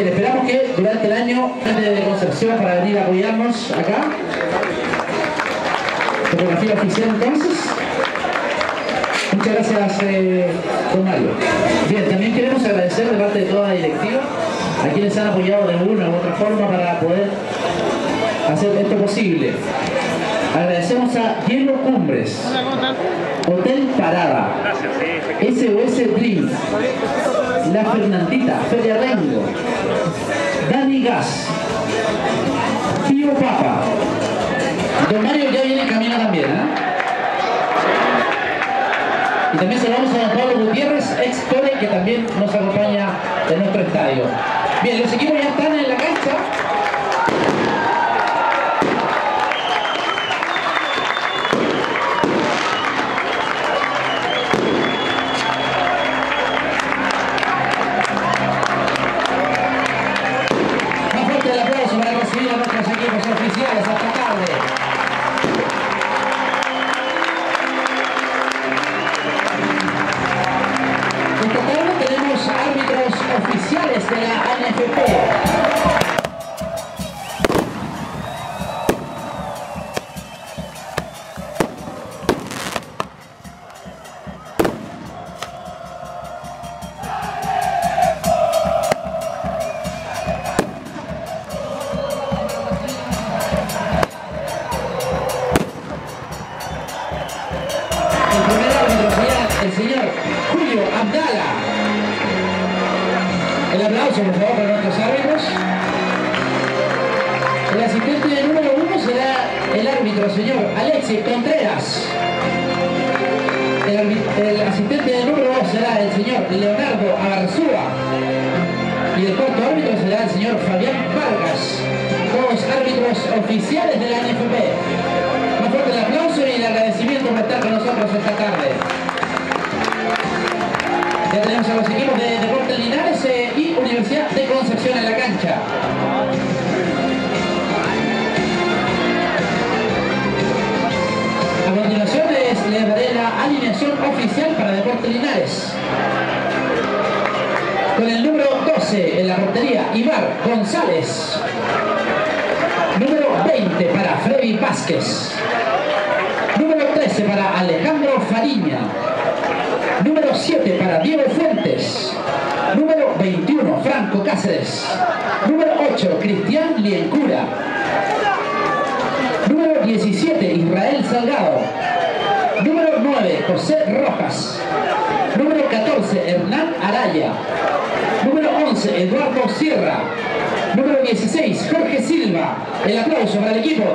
Bien, esperamos que durante el año, de Concepción para venir a apoyarnos acá. Fotografía oficial entonces. Muchas gracias, eh, don Mario. Bien, también queremos agradecer de parte de toda la directiva a quienes han apoyado de una u otra forma para poder hacer esto posible. Agradecemos a Hielo Cumbres, Hotel Parada, SOS Dream, La Fernandita, Feria Rengo, Dani Gas, Tío Papa. Don Mario ya viene en camino también, ¿eh? Y también saludamos a don Pablo Gutiérrez, ex Core, que también nos acompaña en nuestro estadio. Bien, los equipos ya están en la cancha. Será el señor Fabián Vargas. Todos árbitros oficiales de la NFP. Más fuerte el aplauso y el agradecimiento por estar con nosotros esta tarde. Ya tenemos a los equipos de Deportes Linares eh, y Universidad de Concepción en la cancha. A continuación les, les daré la alineación oficial para Deportes Linares. Con el número 12 en la portería, Ibar González. Número 20 para Freddy Vázquez. Número 13 para Alejandro Fariña. Número 7 para Diego Fuentes. Número 21 Franco Cáceres. Número 8 Cristian Liencura. Número 17 Israel Salgado. Número 9 José Rojas. Número 14 Hernán Araya. Número 11 Eduardo Sierra. Número 16 Jorge Silva. El aplauso para el equipo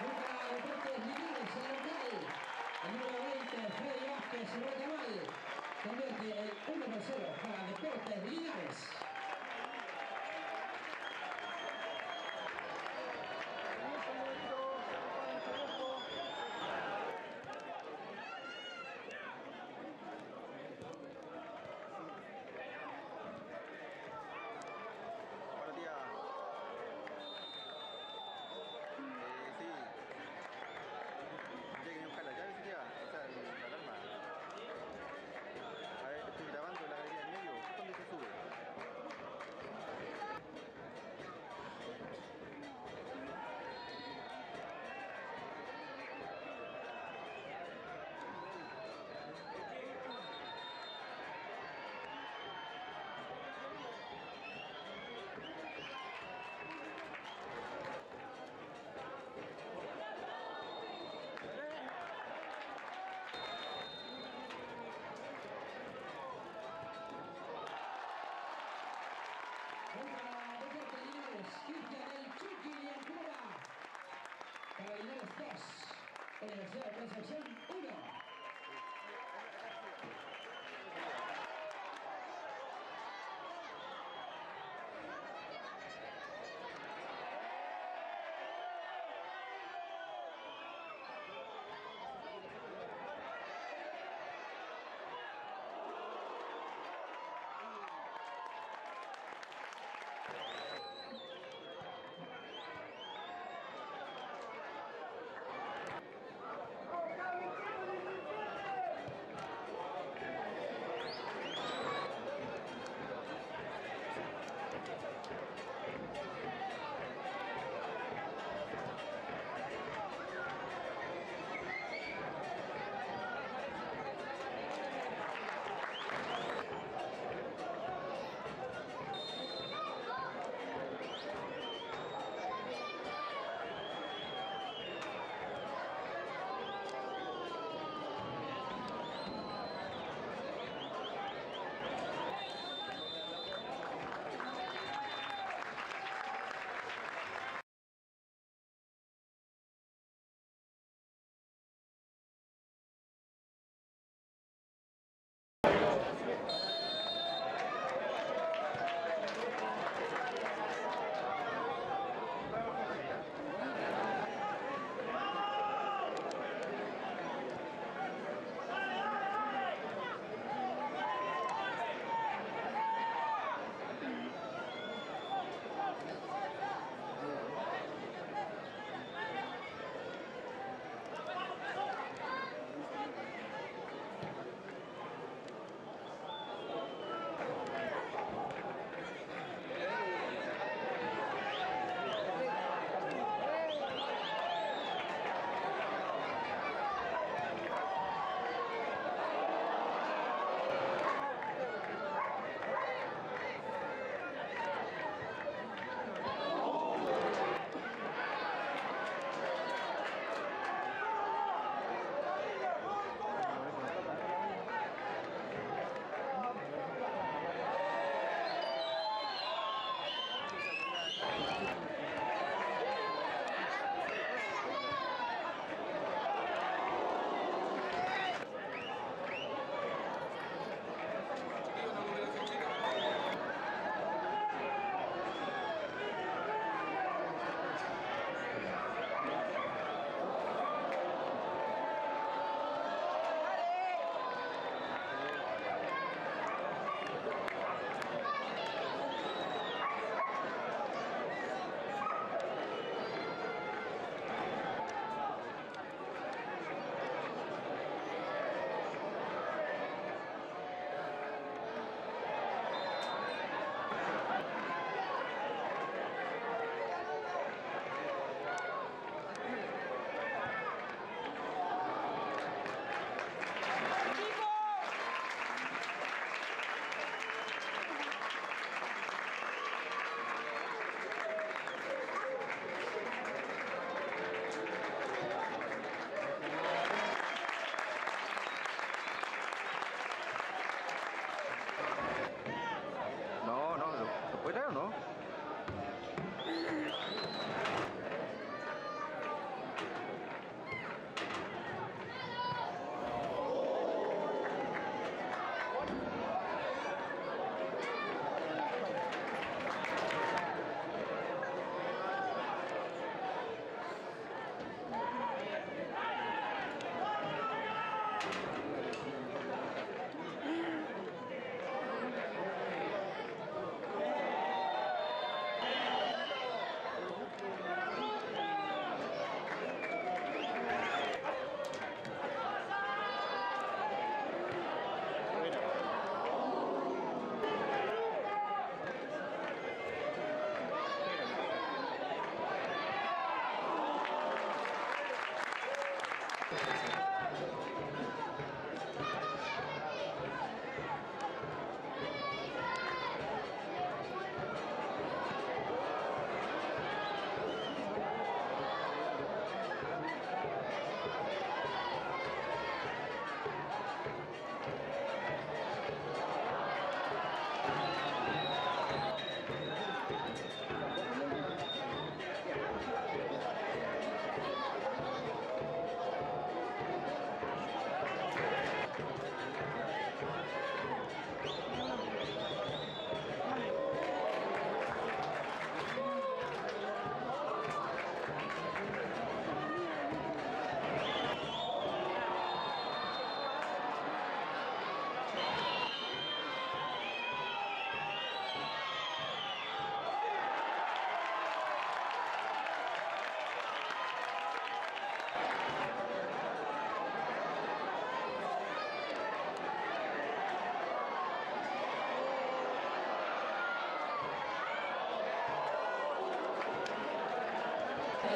Deportes Linares, el número 20, Freddy Vázquez, reta mal. Convierte el 1-0 para Deportes Linares. 2, Universidad de Concepción 1. Octavo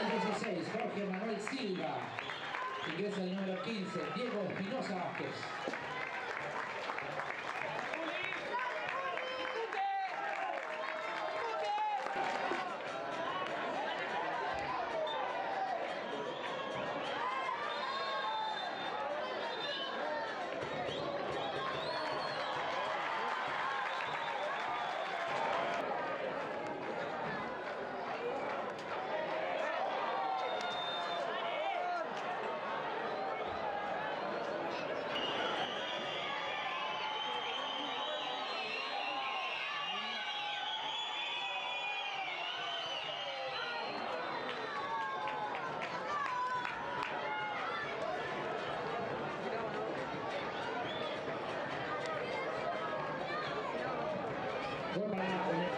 El 16, Jorge Manuel Silva. Ingresa el número 15, Diego Espinosa Vázquez. Gol para la-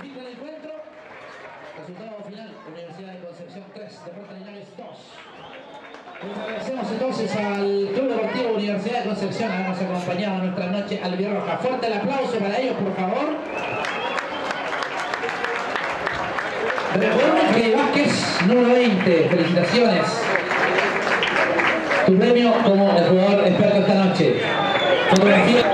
Fin del encuentro. Resultado final, Universidad de Concepción 3, Deportes Linares 2. Les agradecemos entonces al Club Deportivo Concepción habernos acompañado nuestra noche albirroja. Fuerte el aplauso para ellos, por favor. Recuerden que Vázquez, número 20, felicitaciones. Tu premio como el jugador experto esta noche. Fotografía.